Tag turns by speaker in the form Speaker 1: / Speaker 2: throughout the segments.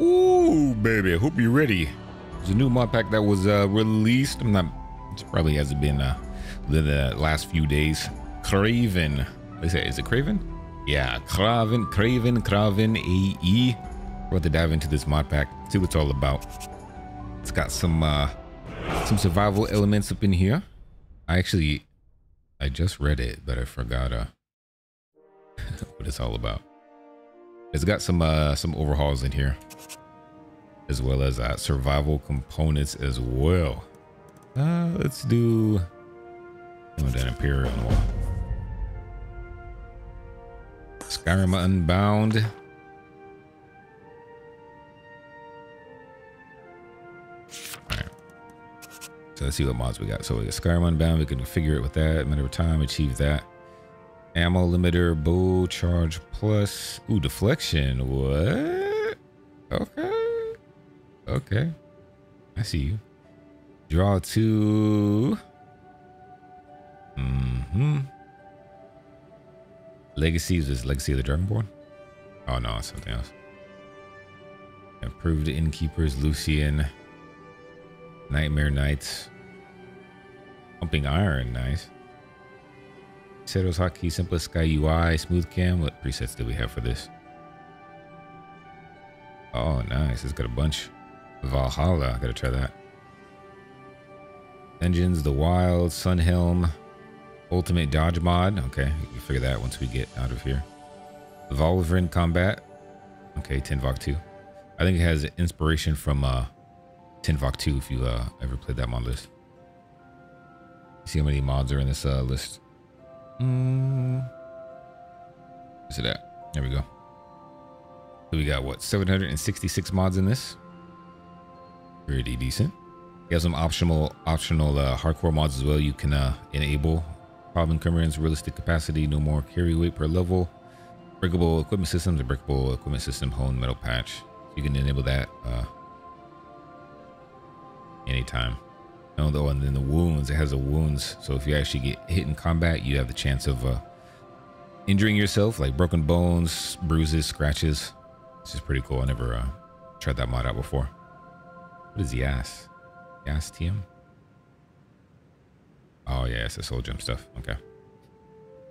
Speaker 1: Ooh, baby, hope you're ready. There's a new mod pack that was uh, released. I'm not, it probably hasn't been uh, the last few days. Krahven. They say, is it Krahven? Yeah, Krahven, Krahven, Krahven AE. We're about to dive into this mod pack, see what it's all about. It's got some uh, some survival elements up in here. I actually, I just read it, but I forgot uh, what it's all about. It's got some uh, some overhauls in here, as well as uh, survival components as well. Uh, let's do that Imperial on the wall. Skyrim Unbound. So let's see what mods we got. So we got Skyrim Unbound. We can configure it with that. Matter of time, achieve that. Ammo limiter, bow charge plus. Ooh, deflection. What? Okay. Okay. I see you. Draw two. Mm-hmm. Legacies is Legacy of the Dragonborn? Oh no, it's something else. Improved Innkeepers, Lucien. Nightmare Knights. Pumping Iron, nice. Settles Hotkey, Simplest Sky UI, Smooth Cam. What presets do we have for this? Oh, nice. It's got a bunch. Valhalla. I gotta try that. Engines, The Wild, Sunhelm, Ultimate Dodge Mod. Okay, we can figure that once we get out of here. Volverin Combat. Okay, Tinvaak 2. I think it has inspiration from uh, Tinvaak 2 if you uh, ever played that mod list. See how many mods are in this uh, list. Mm. Is it at? There we go. So we got what 766 mods in this. Pretty decent. You have some optional optional uh, hardcore mods as well. You can uh, enable problem encumbrance, realistic capacity, no more carry weight per level, breakable equipment systems, and breakable equipment system hone metal patch. You can enable that uh, anytime. Though, and then the wounds, it has the wounds. So if you actually get hit in combat, you have the chance of uh, injuring yourself, like broken bones, bruises, scratches. This is pretty cool. I never uh, tried that mod out before. What is the Yas? Yas TM? Oh yeah, it's the soul gem stuff. Okay.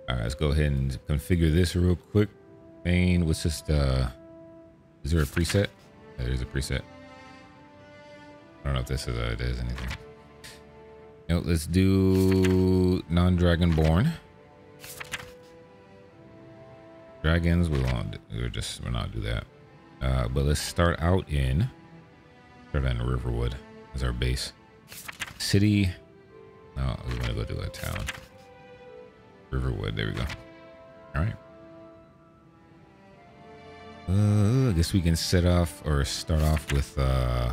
Speaker 1: All right, let's go ahead and configure this real quick. Main, what's just uh, is there a preset? There's a preset. I don't know if this is uh, is anything. You know, let's do non-dragonborn. Dragons, we won't. We're just we're not do that. Uh, but let's start out in Riverwood as our base. City. No, we want to go to a town. Riverwood. There we go. All right. Uh, I guess we can set off or start off with uh,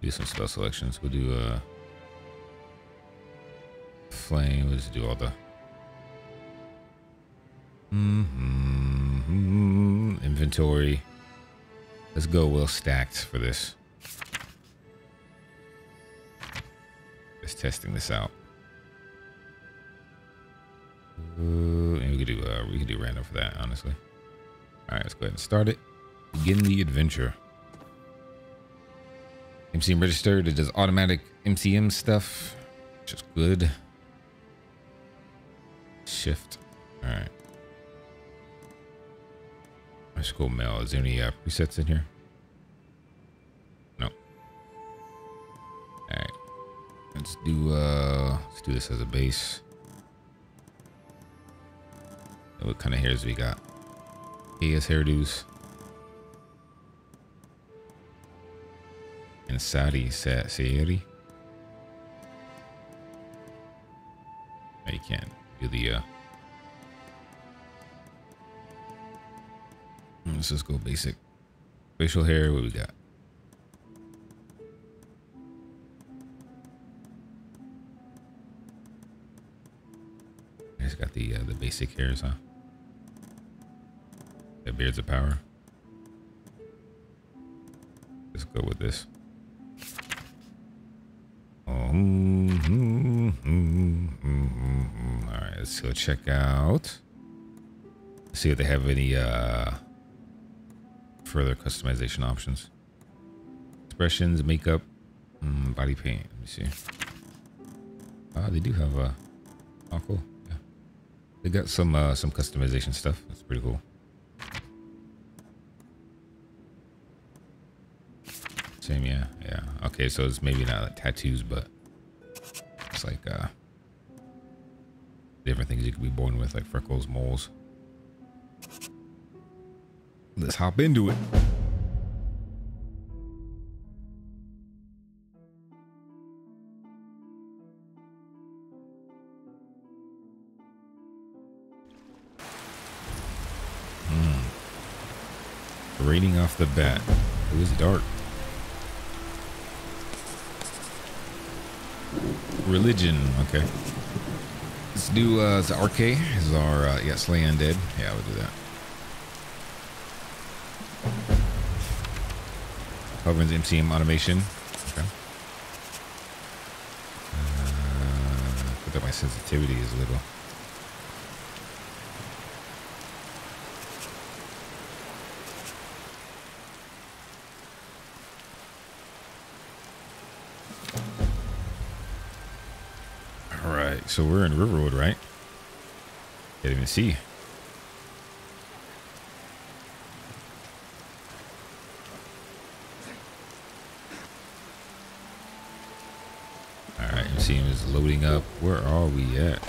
Speaker 1: do some spell selections. We'll do uh, flame. Let's do all the mm-hmm, inventory. Let's go well stacked for this. Just testing this out. Uh, and we could do uh, we could do random for that, honestly. All right, let's go ahead and start it. Begin the adventure. MCM registered. It does automatic MCM stuff, which is good. Shift. All right. Let's go male. Is there any uh, presets in here? No. All right. Let's do uh let's do this as a base. What kind of hairs we got? AS hairdos. And Sadi Sayeri. Do the uh let's just go basic. Facial hair, what we got? It's got the uh, the basic hairs, huh? The beards of power. Let's go with this. Oh, mm -hmm, mm -hmm, All right, let's go check out. See if they have any uh, further customization options. Expressions, makeup, mm, body paint. Let me see. Ah, they do have a. Oh, cool. Yeah, they got some uh, some customization stuff. That's pretty cool. Same, yeah, yeah. Okay, so it's maybe not like tattoos, but it's like uh different things you could be born with, like freckles, moles. Let's hop into it. Hmm. Raining off the bat. It was dark. Religion. Okay. Let's do uh, the Arkay. Is our uh, yeah Slay Undead. Yeah, we'll do that. Hover's MCM automation. Okay. Uh, put that my sensitivity is a little. All right, so we're in Riverwood, right? Can't even see. All right, MCM is loading up. Where are we at?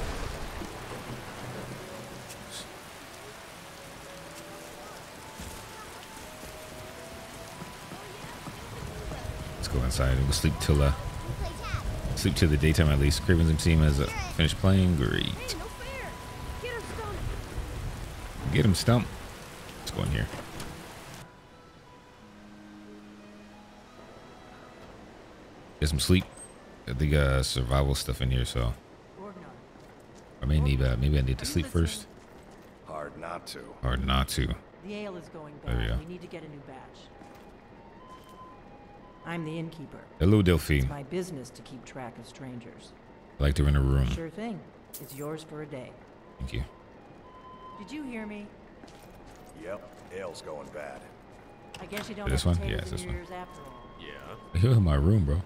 Speaker 1: Let's go inside and we'll sleep till uh, sleep till the daytime at least. Craven's team has uh, finished playing. Great.
Speaker 2: Hey, no fair. Get him stumped.
Speaker 1: Get him stump. Let's go in here. Get some sleep. I think uh, survival stuff in here, so I may need uh, maybe I need to sleep first.
Speaker 3: Hard not to.
Speaker 1: Hard not to.
Speaker 4: The ale is going
Speaker 1: There we
Speaker 4: bad.
Speaker 1: go.
Speaker 4: We need to get a new batch. I'm the innkeeper.
Speaker 1: Hello, Delphine.
Speaker 4: It's my business to keep track of strangers.
Speaker 1: I like to rent a room.
Speaker 4: Sure thing. It's yours for a day.
Speaker 1: Thank you.
Speaker 4: Did you hear me?
Speaker 3: Yep, ale's going bad.
Speaker 4: I guess you don't
Speaker 1: This
Speaker 4: have
Speaker 1: one? Yeah,
Speaker 4: potatoes
Speaker 1: it's
Speaker 4: in
Speaker 1: this one.
Speaker 4: after all.
Speaker 3: Yeah.
Speaker 1: You're in my room, bro.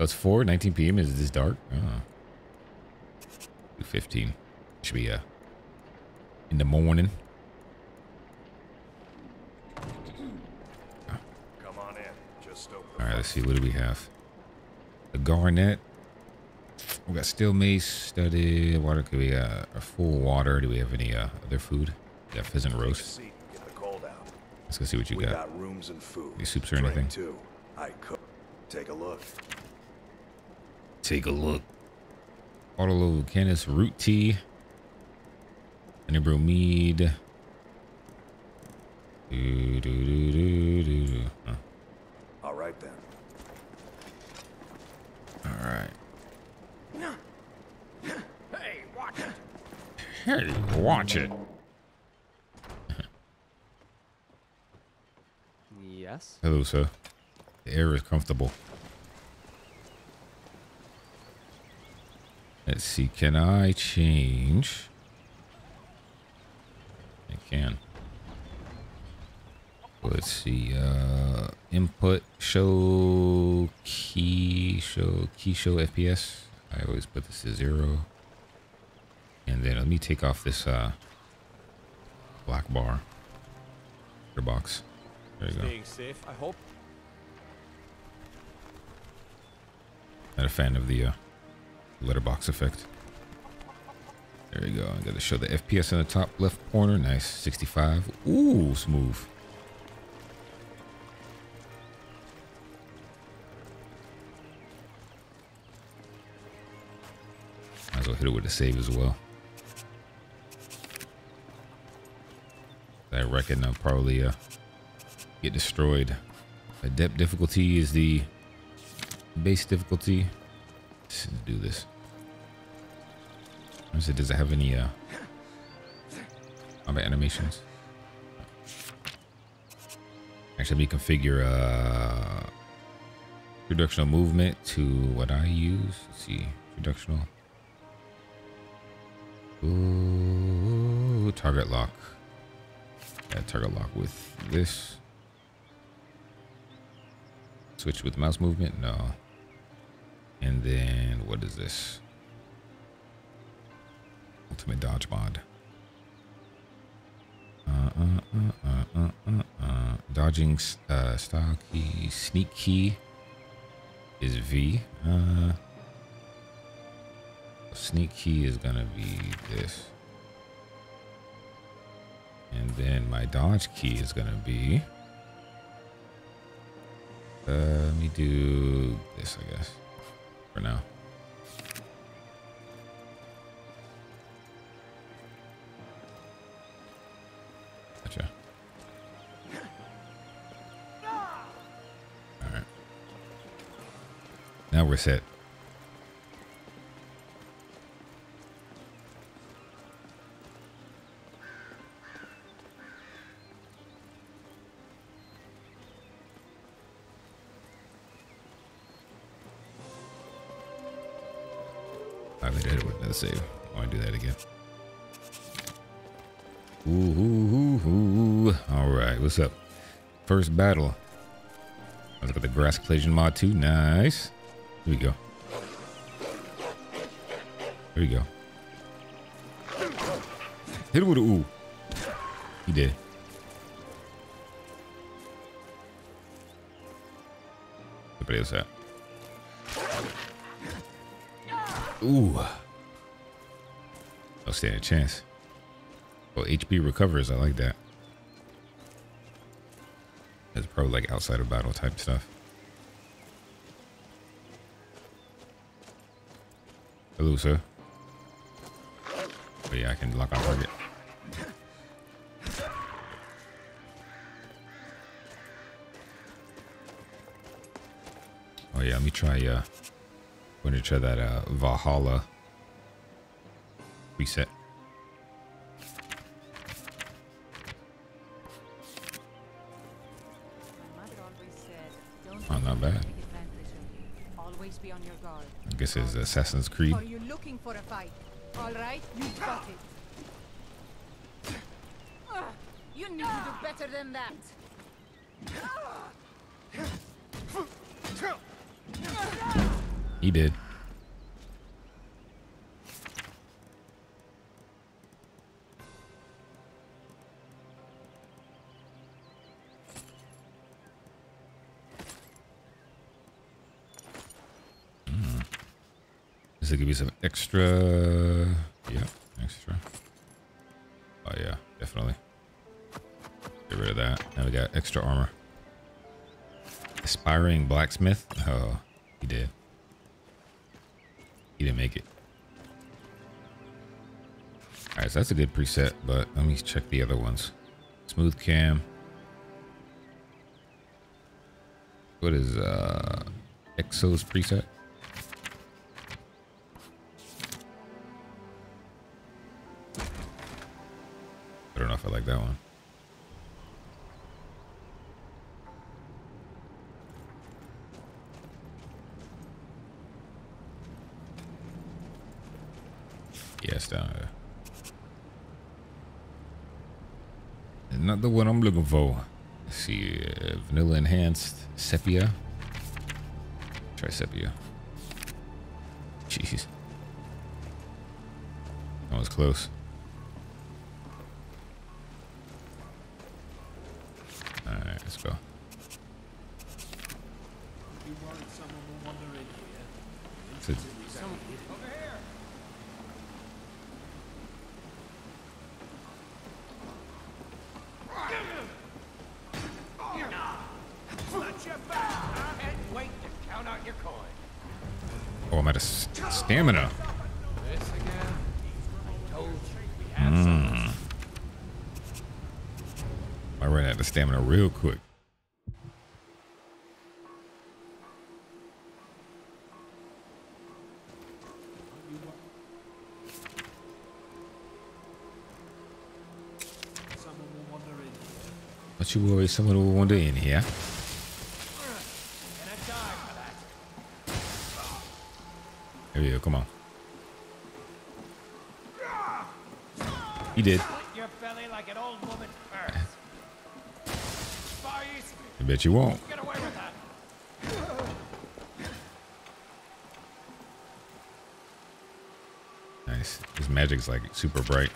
Speaker 1: Oh, it's 4, 19 p.m. Is this dark? Oh. 2.15. Should be uh, in the morning.
Speaker 3: Come on in. Just open.
Speaker 1: All right, let's see. What do we have? A garnet. We got steel mace, studded water. Could we uh, a full water? Do we have any uh, other food? We got pheasant roast.
Speaker 3: seat and get the cold out.
Speaker 1: Let's go see what you
Speaker 3: we
Speaker 1: got.
Speaker 3: got rooms and food.
Speaker 1: Any soups or
Speaker 3: Drink,
Speaker 1: anything?
Speaker 3: too. I cook. Take a look.
Speaker 1: Take a look. Autolo Canis root tea. Brew mead. Do, do, do, do, do, do. Huh.
Speaker 3: All right then.
Speaker 1: All right.
Speaker 3: Hey, watch it.
Speaker 1: Hey, watch it.
Speaker 5: Yes.
Speaker 1: Hello, sir. The air is comfortable. Let's see. Can I change? I can. Let's see. Uh, input show key show key show FPS. I always put this to zero. And then let me take off this uh black bar. Your box. There you go.
Speaker 5: Staying safe, I hope.
Speaker 1: Not a fan of the uh, letterbox effect. There you go. I got to show the FPS in the top left corner. Nice. 65. Ooh, smooth. As well hit it with a save as well. I reckon I'll probably uh, get destroyed. Adept difficulty is the base difficulty. Let's do this. Let's see, does it have any uh combat animations? Actually, let me configure uh directional movement to what I use. Let's see, directional. Ooh, target lock. Yeah, target lock with this. Switch with mouse movement? No. And then what is this? Ultimate dodge mod. Uh, uh, uh, uh, uh, uh, uh. Dodging uh, style key, sneak key is V. Sneak key is gonna be this. And then my dodge key is gonna be. Uh, let me do this, I guess, for now. Gotcha. All right. Now we're set. Another save. Oh, I want to do that again. Ooh, ooh, ooh, ooh. All right, what's up? First battle. Let's look at the grass collision mod too. Nice. Here we go. Here we go. Hit him with a ooh. He did. Everybody else at? Ooh. No stand a chance. Well, HP recovers. I like that. It's probably like outside of battle type stuff. Hello, sir. Oh yeah, I can lock on target. Oh yeah, let me try uh going to try that uh Valhalla reset.
Speaker 2: My mother always said, don't
Speaker 1: Oh, not bad.
Speaker 2: them take advantage of you. Always be on your guard.
Speaker 1: I guess it's Assassin's Creed.
Speaker 2: Are you looking for a fight? All right, you got it. You need to do better than that.
Speaker 1: He did. Give you some extra. Yeah, extra. Oh yeah, definitely. Get rid of that. Now we got extra armor. Aspiring blacksmith. Oh, he did. He didn't make it. Alright, so that's a good preset, but let me check the other ones. Smooth cam. What is uh Exo's preset? Like that one. Yes, down there. Not the one I'm looking for. Let's see, uh, vanilla enhanced sepia. Try sepia. Jeez. That was close.
Speaker 3: Your coin.
Speaker 1: oh, I'm out of stamina.
Speaker 5: This again? I told you we had some.
Speaker 1: I ran out of stamina real quick. But you worry, someone will wander in here.
Speaker 3: And I die for that.
Speaker 1: Here we go. Come on. He did. I bet you won't.
Speaker 3: Nice. His
Speaker 1: magic's like super bright.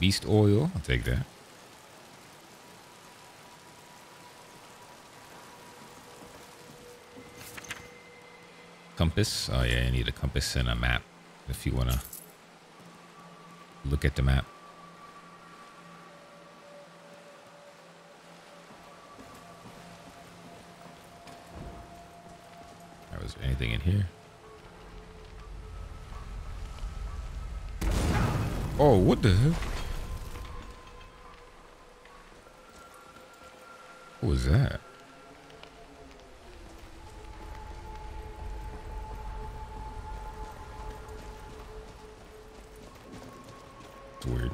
Speaker 1: Beast oil, I'll take that. Compass. Oh yeah, you need a compass and a map if you wanna look at the map. Was there anything in here? Oh, what the hell? What was that? It's weird.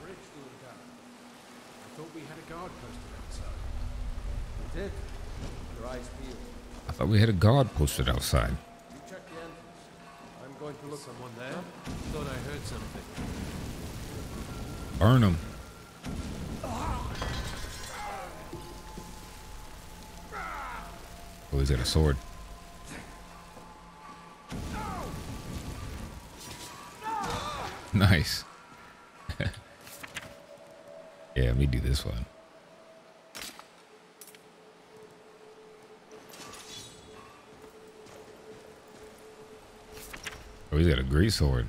Speaker 5: Bridge going down.
Speaker 1: I thought we had a guard posted outside. Burn him. Oh, he's got a sword. Nice. yeah, let me do this one. Oh, he's got a great sword.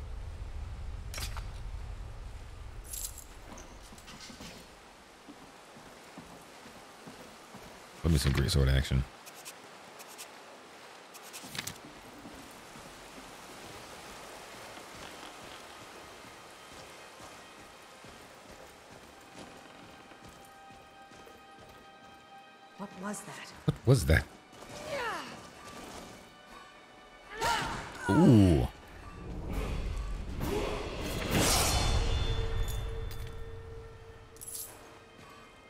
Speaker 1: Me some great sword action.
Speaker 4: What was that?
Speaker 1: What was that? Ooh.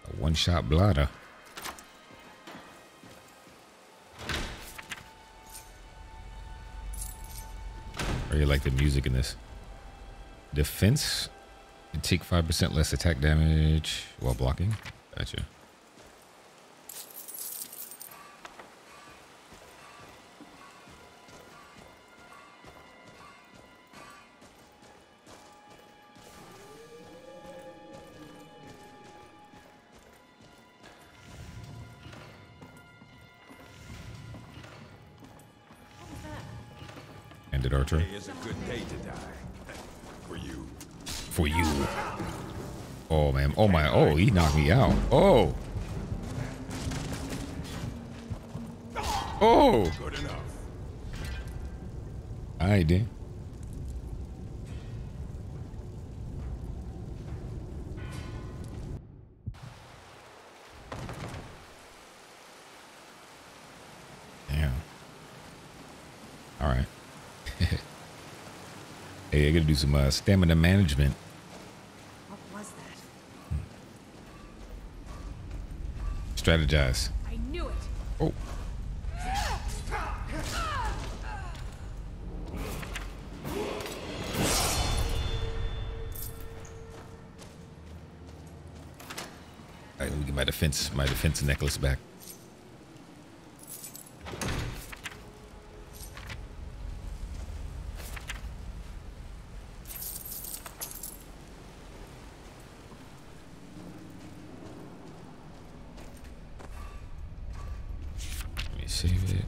Speaker 1: A one-shot blotter. Really like the music in this. Defense. Take 5% less attack damage while blocking. Gotcha.
Speaker 6: To die. For you.
Speaker 1: For you. Oh man. Oh my. Oh, he knocked me out. Oh. Oh.
Speaker 6: Good enough.
Speaker 1: I did. Damn. All right. I gotta do some uh, stamina management.
Speaker 4: What was that?
Speaker 1: Strategize.
Speaker 2: I knew it.
Speaker 1: Oh. All right, let me get my defense, my defense necklace back. Let me save it.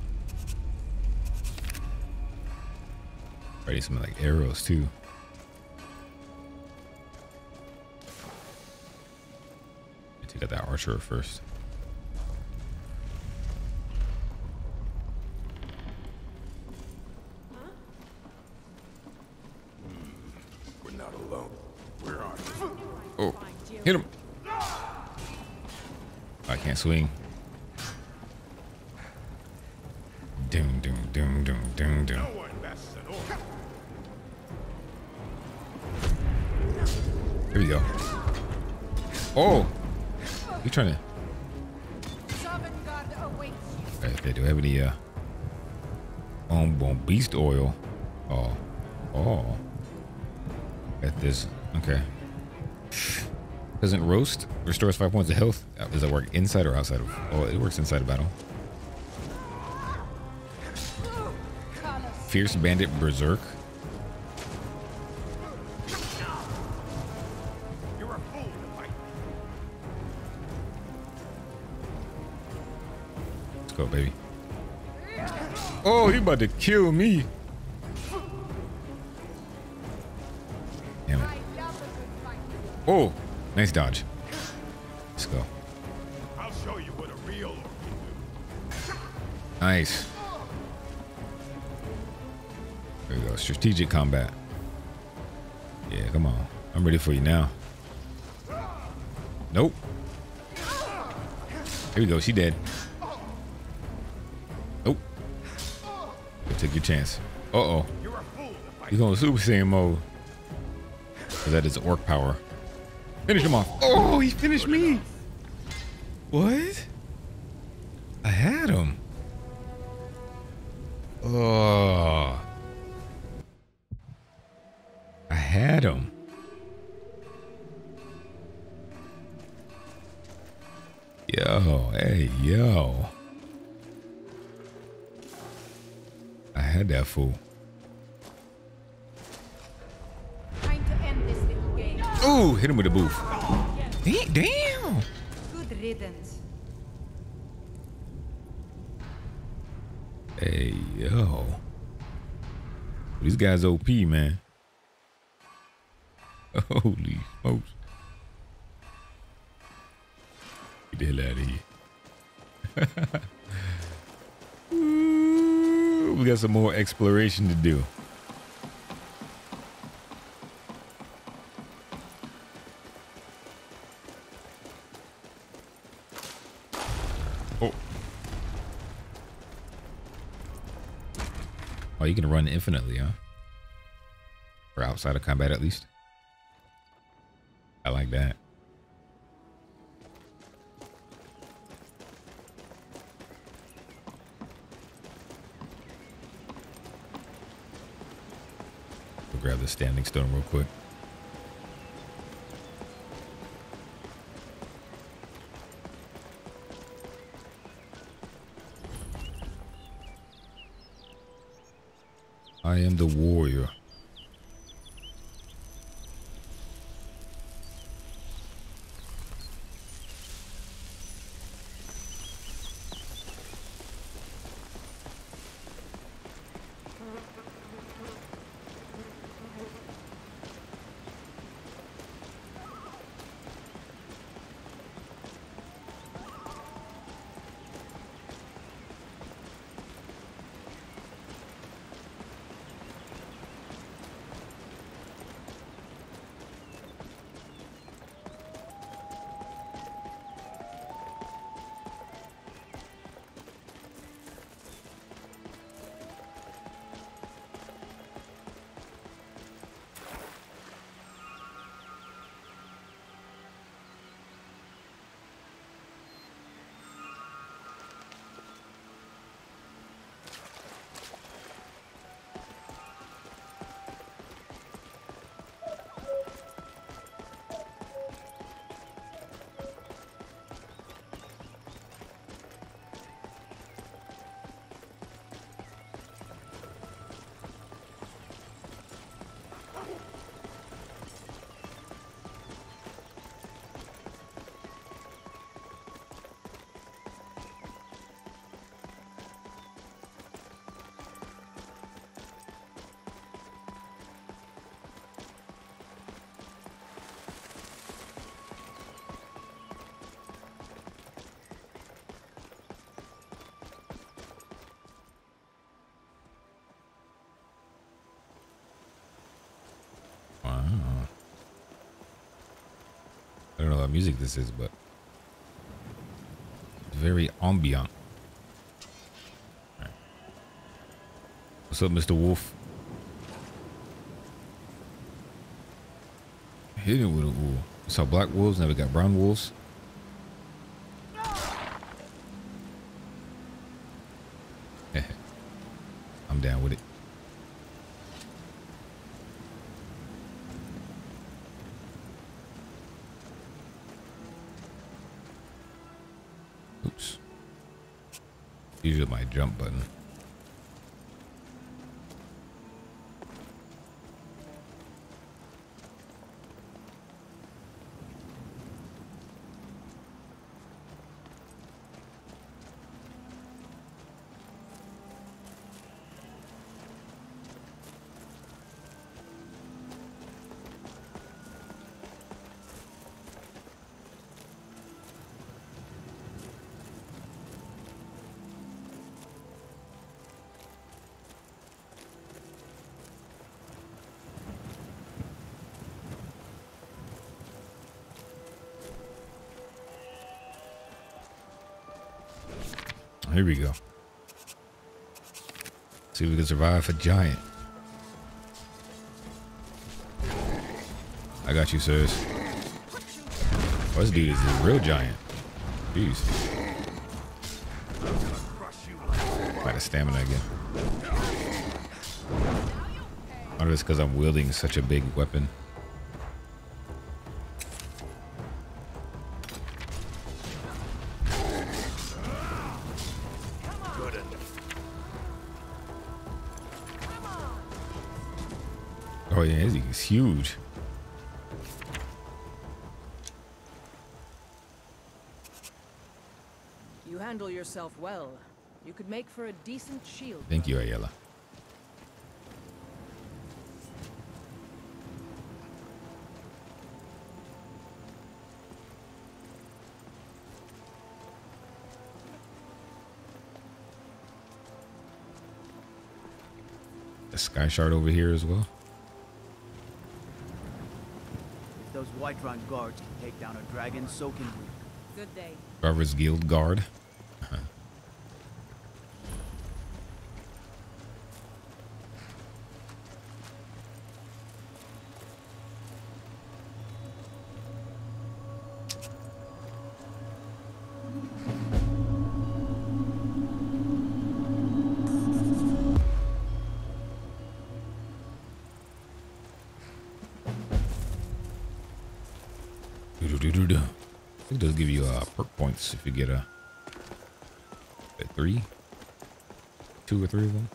Speaker 1: Ready some like arrows too. Take out that archer first.
Speaker 6: We're not alone. Where are you?
Speaker 1: Oh, hit him! I can't swing. You trying to? Okay, do I have any uh? On on beast oil. Oh, oh. At this, okay. Doesn't roast restores five points of health. Uh, Does that work inside or outside of? Oh, it works inside of battle. Fierce Bandit Berserk. About to kill me. Damn it.
Speaker 2: I love a good fight.
Speaker 1: Oh, nice dodge. Let's go.
Speaker 6: I'll show you what a real can do.
Speaker 1: Nice. There we go. Strategic combat. Yeah, come on. I'm ready for you now. Nope. Here we go. She dead. Took your chance. Uh oh.
Speaker 6: To.
Speaker 1: He's going Super Saiyan mode. Cause that is orc power. Finish him off. Oh, he finished me. What? I had him. Oh. Hey, yo. These guys OP, man. Holy smokes. Get the hell out of here. We got some more exploration to do. Oh, you can run infinitely, huh? Or outside of combat, at least. I like that. We'll grab the standing stone real quick. I am the warrior. What music this is, but very ambient. Alright. What's up, Mr. Wolf? It with a wolf. So black wolves, we got brown wolves. I'm down with it. Usually my jump button. Here we go. See if we can survive a giant. I got you, sirs. Oh, this dude is a real giant. Jeez. Out of stamina again. I know it's because I'm wielding such a big weapon. Huge.
Speaker 7: You handle yourself well. You could make for a decent shield.
Speaker 1: Thank you, Aela. The sky shard over here as well.
Speaker 8: If those Whiterun guards can take down a dragon, so can we.
Speaker 7: Good day.
Speaker 1: Robert's Guild Guard. Points if you get a, a three, two or three of them.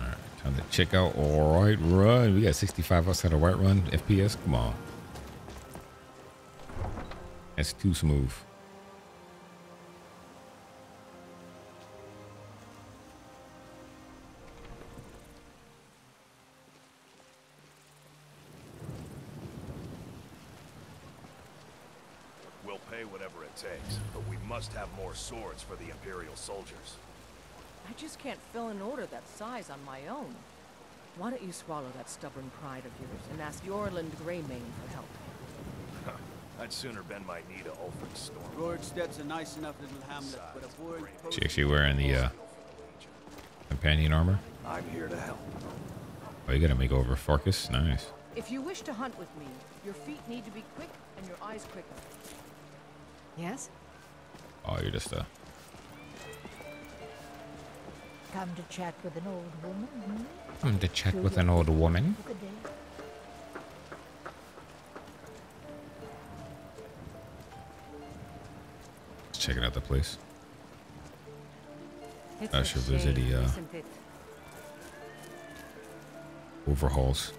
Speaker 1: All right, time to check out All Right Run. We got 65 outside of Whiterun FPS. Come on, that's too smooth.
Speaker 6: Swords for the Imperial soldiers.
Speaker 7: I just can't fill an order that size on my own. Why don't you swallow that stubborn pride of yours and ask Eorlund Gray-Mane for help?
Speaker 6: I'd sooner bend my knee to Ulfric Storm.
Speaker 8: Rorikstead's a nice enough little hamlet, but a board
Speaker 1: She actually wearing the uh, companion armor.
Speaker 6: I'm here to help.
Speaker 1: Oh, you gotta make over Farkas. Nice.
Speaker 7: If you wish to hunt with me, your feet need to be quick and your eyes quicker.
Speaker 4: Yes?
Speaker 1: Oh, you're just a.
Speaker 2: Come to chat with an old woman, hmm?
Speaker 1: I'm to chat with an old woman.
Speaker 2: Look a day.
Speaker 1: Just checking out the place.
Speaker 2: It's
Speaker 1: Not sure if there's any, uh. Overhauls.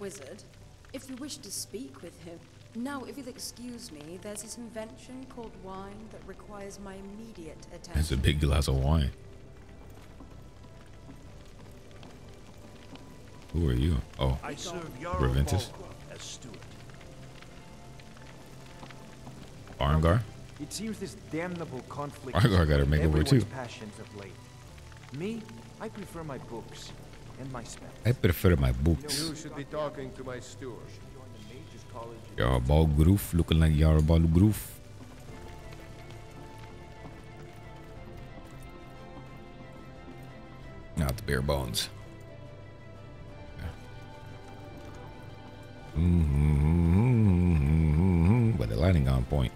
Speaker 9: Wizard, If you wish to speak with him. Now, if you'll excuse me, there's this invention called wine that requires my immediate attention.
Speaker 1: That's a big glass of wine. Who are you? Oh,
Speaker 6: I serve Jarl
Speaker 1: Reventus.
Speaker 6: As steward.
Speaker 1: Arngar.
Speaker 5: It seems this damnable conflict
Speaker 1: Argar
Speaker 5: is
Speaker 1: got her
Speaker 5: in
Speaker 1: makeover
Speaker 5: everyone's
Speaker 1: too.
Speaker 5: passions of late. Me, I prefer my books and my spells.
Speaker 1: I prefer my books.
Speaker 10: You should be talking to my steward.
Speaker 1: Jarl Groove, looking like Jarl Groove. Not the bare bones. Mm-hmm. But the lighting on point.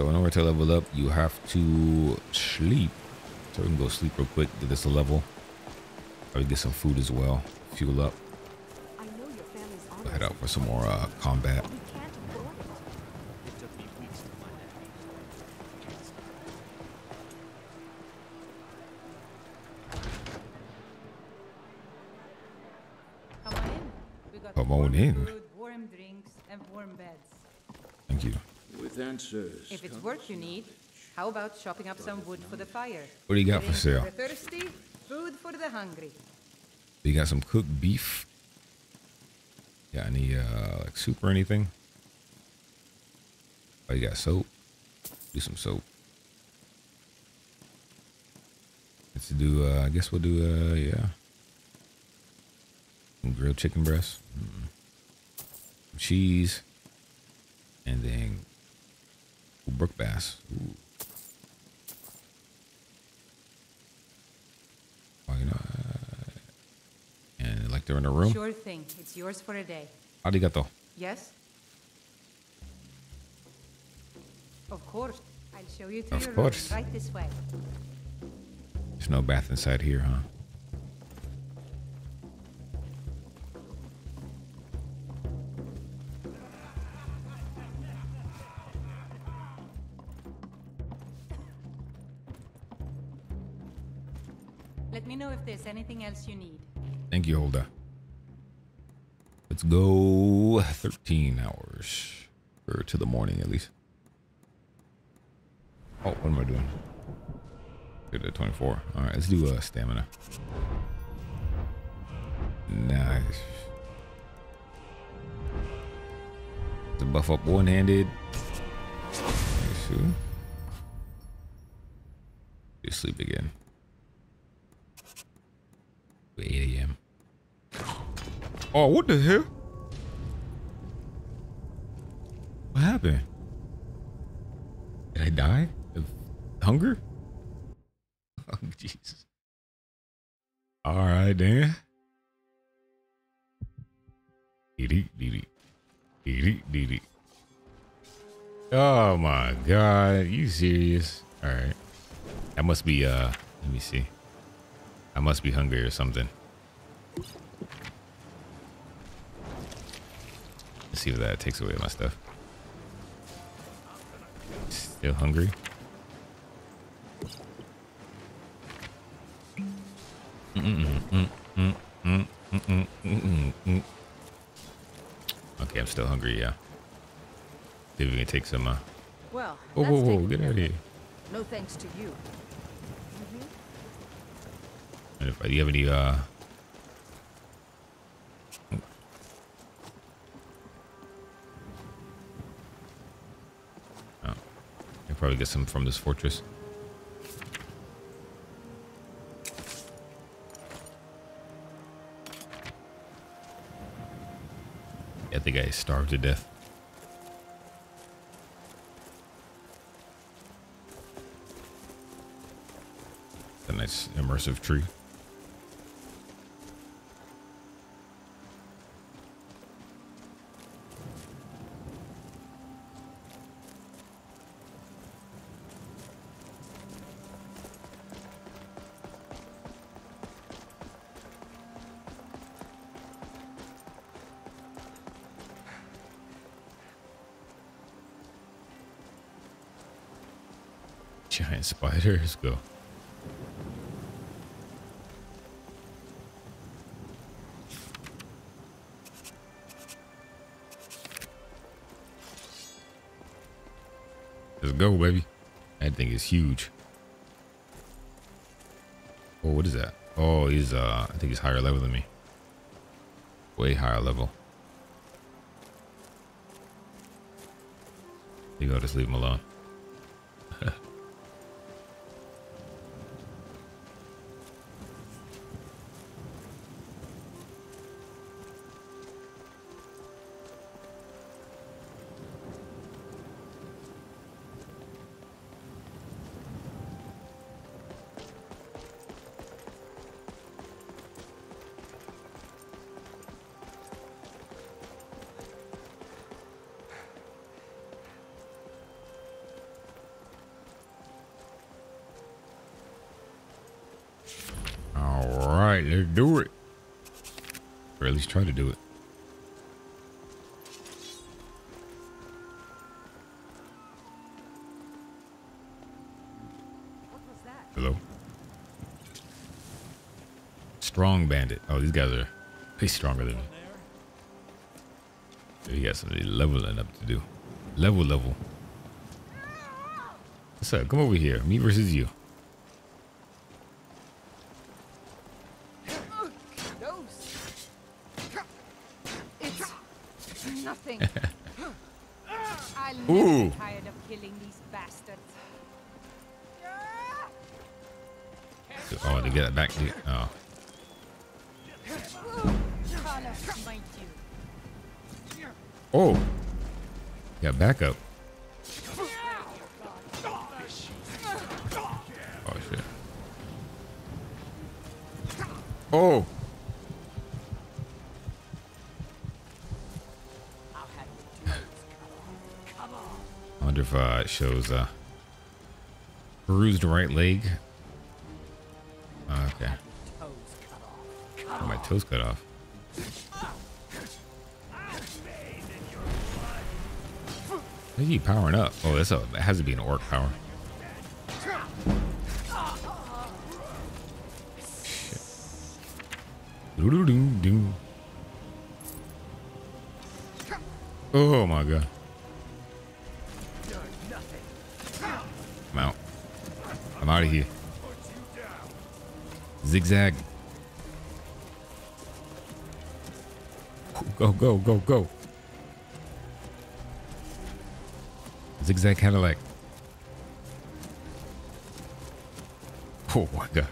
Speaker 1: So in order to level up, you have to sleep. So we can go sleep real quick, get this a level. Probably get some food as well, fuel up.
Speaker 2: I know
Speaker 1: Go head out for some more uh, combat.
Speaker 11: If it's work you need, how about chopping up some wood for the fire?
Speaker 1: What do you got for sale?
Speaker 11: For the thirsty, food for the hungry.
Speaker 1: You got some cooked beef? Got any uh like soup or anything? Oh, you got soap? Do some soap. Let's do. Uh, I guess we'll do. Uh, yeah. Some grilled chicken breast, mm. cheese, and then ooh, brook bass. Ooh. Oh, you know, uh, and like they're in a room.
Speaker 11: Sure thing. It's yours for a day.
Speaker 1: Arigato.
Speaker 11: Yes? Of course. I'll show you to
Speaker 1: Of
Speaker 11: your
Speaker 1: course.
Speaker 11: room right this way.
Speaker 1: There's no bath inside here, huh?
Speaker 11: Anything else you need.
Speaker 1: Thank you, Hulda. Let's go 13 hours. Or to the morning, at least. Oh, what am I doing? Good at 24. All right, let's do uh, stamina. Nice. To buff up one-handed. Do sleep again. 8 a.m. Oh, what the hell? What happened? Did I die of hunger? Oh, Jesus. All right, then. Eat. Eat, eat, eat, eat. Oh my God, you serious? All right. That must be, uh, let me see. I must be hungry or something. Let's see if that takes away my stuff. Still hungry? Okay, I'm still hungry, yeah. See if we can take some, uh...
Speaker 7: Well,
Speaker 1: Whoa,
Speaker 7: that's
Speaker 1: whoa, whoa, get out of. here.
Speaker 7: No thanks to you.
Speaker 1: Do you have any, uh... Oh. I probably get some from this fortress. I think I starved to death. A nice immersive tree. Giant spiders go. Let's go, baby. That thing is huge. Oh, what is that? Oh, he's uh I think he's higher level than me. Way higher level. You go, just leave him alone. Or at least try to do it. Hello. Strong bandit. Oh, these guys are way stronger than me. You got some leveling up to do. Level, level. What's up? Come over here. Me versus you.
Speaker 11: the...
Speaker 1: Oh. Oh. Yeah, back up. Oh, shit. Oh. I wonder if uh, it shows uh, bruised right leg. Toes cut off. How you powering up? Oh, that's a. It has to be an orc power. Doo-doo-doo-doo. Oh my god. I'm out. I'm out of here. Zigzag. Go, go, go, go. Zigzag Cadillac. Oh my god.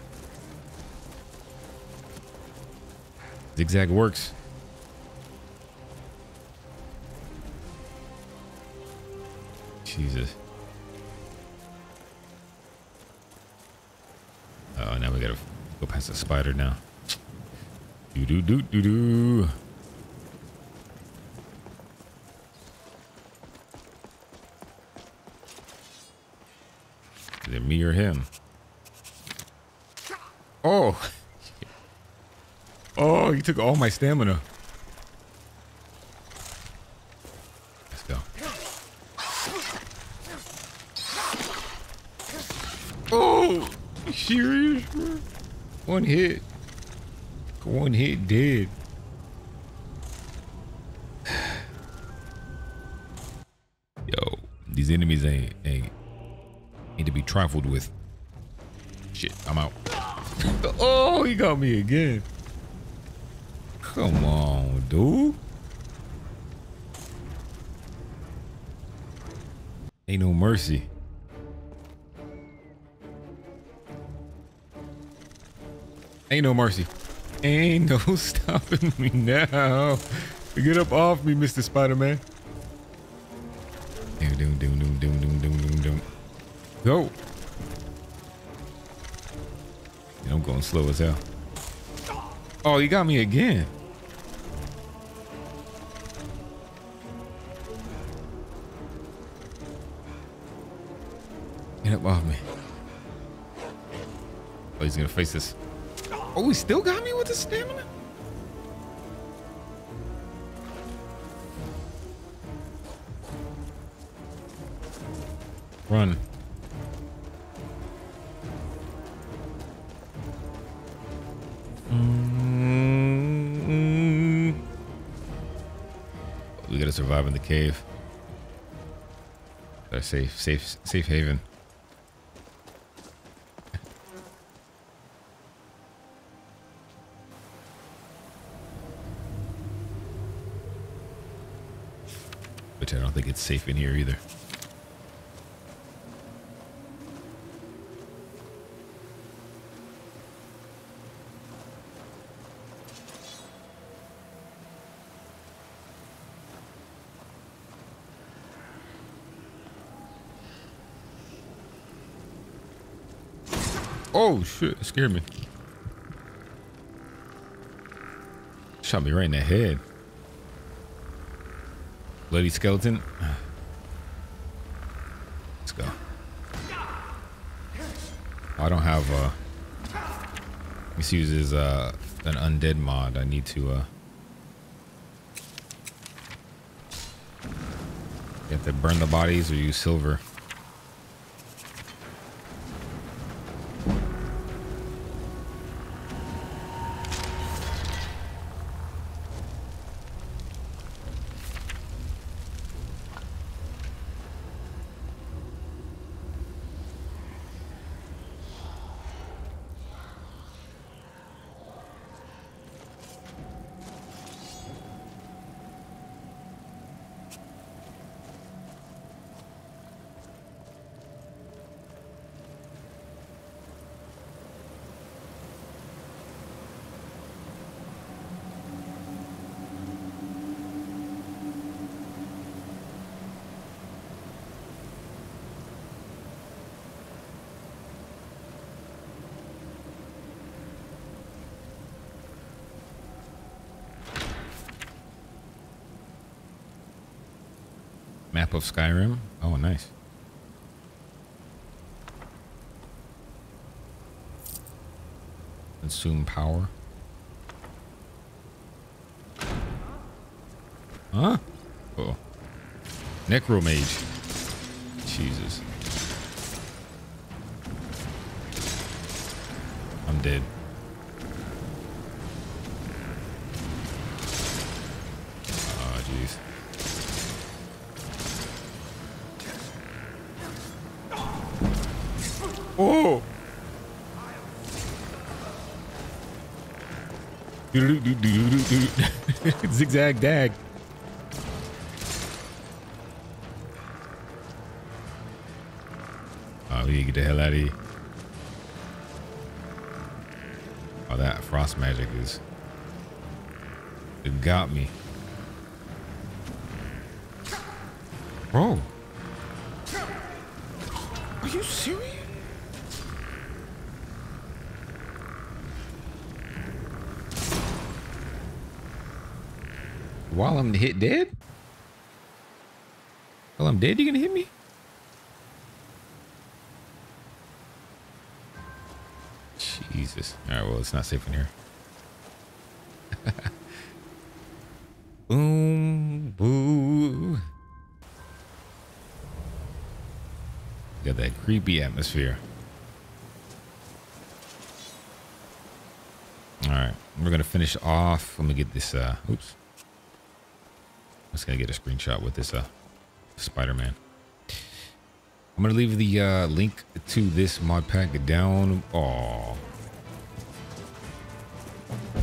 Speaker 1: Zigzag works. Jesus. Oh, now we gotta go past the spider now. Do do do do do. Or him? Oh. Oh, you took all my stamina. Let's go. Oh, serious, bro? One hit. One hit dead. Yo, these enemies ain't ain't ain't to be trifled with. Shit, I'm out. oh, he got me again. Come on, dude. Ain't no mercy. Ain't no mercy. Ain't no stopping me now. Get up off me, Mr. Spider-Man. Go. Yeah, I'm going slow as hell. Oh, you got me again. Get up off me. Oh, he's gonna face this. Oh, he still got me with the stamina? Run. Cave. Our safe, safe, safe haven. Which I don't think it's safe in here either. Oh shit, it scared me. Shot me right in the head. Bloody skeleton. Let's go. I don't have uh this uses uh an undead mod. I need to uh You have to burn the bodies or use silver. Map of Skyrim. Oh, nice. Consume power. Huh? Oh. Necromage. Zigzag dag. Oh, we need to get the hell out of here. Oh, that frost magic is. It got me. Bro. Are you serious? While I'm hit dead? While I'm dead, you gonna hit me? Jesus. Alright, well, it's not safe in here. Boom, boo. Got that creepy atmosphere. All right, we're gonna finish off. Let me get this. Uh, oops. I'm just gonna get a screenshot with this uh, Spider-Man. I'm gonna leave the uh, link to this mod pack down. Oh,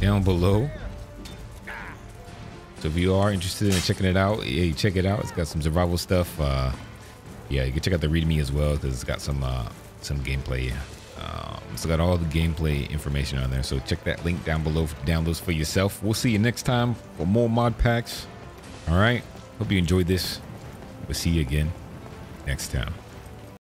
Speaker 1: down below. So if you are interested in checking it out, hey, check it out. It's got some survival stuff. Uh, yeah, you can check out the README as well because it's got some uh, some gameplay. Um, it's got all the gameplay information on there. So check that link down below for downloads for yourself. We'll see you next time for more mod packs. All right. Hope you enjoyed this. We'll see you again next time.